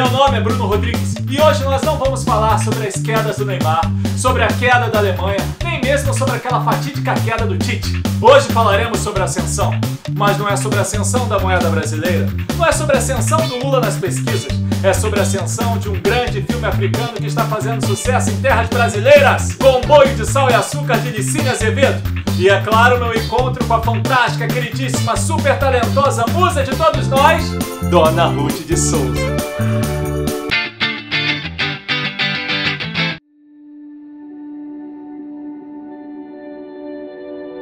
nome é Bruno Rodrigues e hoje nós não vamos falar sobre as quedas do Neymar, sobre a queda da Alemanha, nem mesmo sobre aquela fatídica queda do Tite. Hoje falaremos sobre a ascensão, mas não é sobre a ascensão da moeda brasileira, não é sobre a ascensão do Lula nas pesquisas, é sobre a ascensão de um grande filme africano que está fazendo sucesso em terras brasileiras, Comboio de Sal e Açúcar de Licínio Azevedo. E é claro, meu encontro com a fantástica, queridíssima, super talentosa musa de todos nós, Dona Ruth de Souza.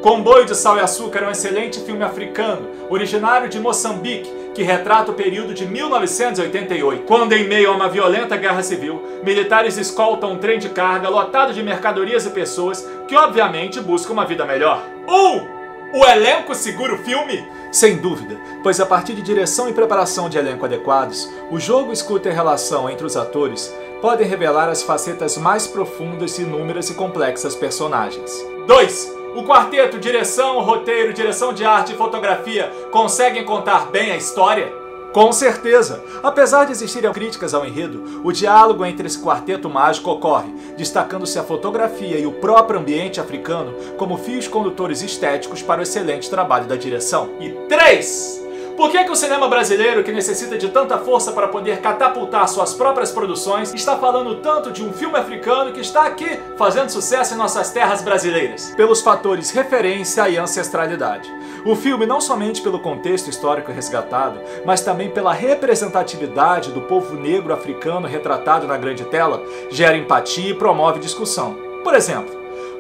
Comboio de Sal e Açúcar é um excelente filme africano, originário de Moçambique, que retrata o período de 1988, quando, em meio a uma violenta guerra civil, militares escoltam um trem de carga lotado de mercadorias e pessoas que, obviamente, buscam uma vida melhor. 1. Um, o elenco segura o filme? Sem dúvida, pois a partir de direção e preparação de elenco adequados, o jogo, escuta e relação entre os atores podem revelar as facetas mais profundas, inúmeras e complexas personagens. 2. O quarteto, direção, roteiro, direção de arte e fotografia conseguem contar bem a história? Com certeza! Apesar de existirem críticas ao enredo, o diálogo entre esse quarteto mágico ocorre, destacando-se a fotografia e o próprio ambiente africano como fios condutores estéticos para o excelente trabalho da direção. E 3. Por que, que o cinema brasileiro, que necessita de tanta força para poder catapultar suas próprias produções, está falando tanto de um filme africano que está aqui fazendo sucesso em nossas terras brasileiras? Pelos fatores referência e ancestralidade. O filme, não somente pelo contexto histórico resgatado, mas também pela representatividade do povo negro africano retratado na grande tela, gera empatia e promove discussão. Por exemplo,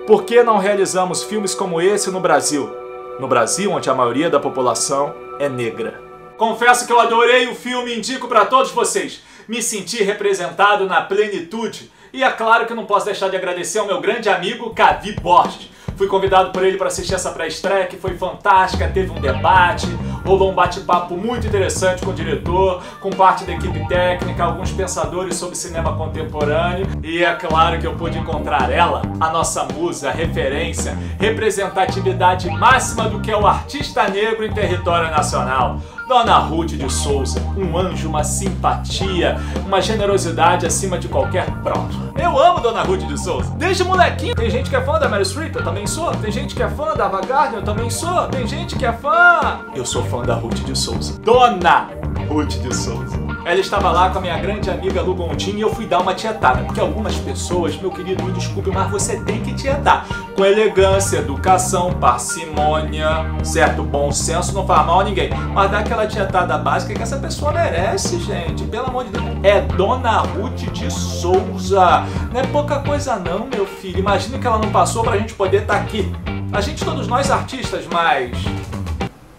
por que não realizamos filmes como esse no Brasil? No Brasil, onde a maioria da população é negra. Confesso que eu adorei o filme indico para todos vocês. Me senti representado na plenitude. E é claro que não posso deixar de agradecer ao meu grande amigo Cavi Borges. Fui convidado por ele para assistir essa pré-estreia que foi fantástica, teve um debate, rolou um bate-papo muito interessante com o diretor, com parte da equipe técnica, alguns pensadores sobre cinema contemporâneo e é claro que eu pude encontrar ela, a nossa musa, referência, representatividade máxima do que é o artista negro em território nacional. Dona Ruth de Souza, um anjo, uma simpatia, uma generosidade acima de qualquer pronto. Eu amo Dona Ruth de Souza. Desde molequinho, tem gente que é fã da Meryl Streep, eu também sou. Tem gente que é fã da Ava Gardner, eu também sou. Tem gente que é fã... Eu sou fã da Ruth de Souza. Dona Ruth de Souza. Ela estava lá com a minha grande amiga Lu Gondim e eu fui dar uma tietada. Porque algumas pessoas, meu querido, me desculpe, mas você tem que tietar. Com elegância, educação, parcimônia, certo bom senso, não faz mal a ninguém. Mas dá aquela tietada básica que essa pessoa merece, gente. Pelo amor de Deus. É Dona Ruth de Souza. Não é pouca coisa não, meu filho. Imagina que ela não passou pra gente poder estar tá aqui. A gente, todos nós artistas, mas...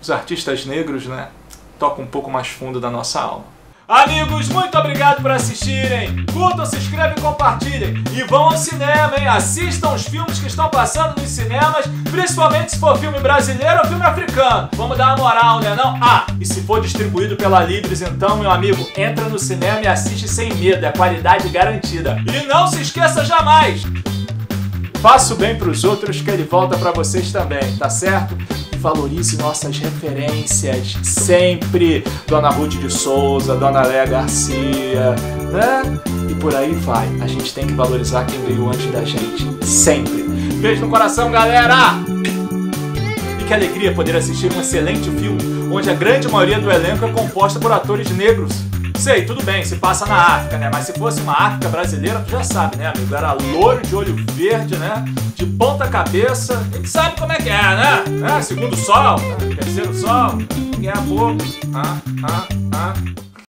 Os artistas negros, né? Tocam um pouco mais fundo da nossa alma. Amigos, muito obrigado por assistirem. Curtam, se inscrevam e compartilhem. E vão ao cinema, hein? Assistam os filmes que estão passando nos cinemas, principalmente se for filme brasileiro ou filme africano. Vamos dar uma moral, né não? Ah, e se for distribuído pela Libres, então, meu amigo, entra no cinema e assiste sem medo. É qualidade garantida. E não se esqueça jamais! Faça o bem para os outros que ele volta para vocês também, tá certo? Valorize nossas referências sempre. Dona Ruth de Souza, Dona Léa Garcia, né? E por aí vai. A gente tem que valorizar quem veio antes da gente. Sempre. Beijo no coração, galera! E que alegria poder assistir um excelente filme onde a grande maioria do elenco é composta por atores negros. Sei, tudo bem, se passa na África, né? Mas se fosse uma África brasileira, tu já sabe, né, amigo? Era loiro de olho verde, né? De ponta cabeça. A gente sabe como é que é, né? É, segundo sol, né? terceiro sol, ninguém é bobo. Ah, ah, ah.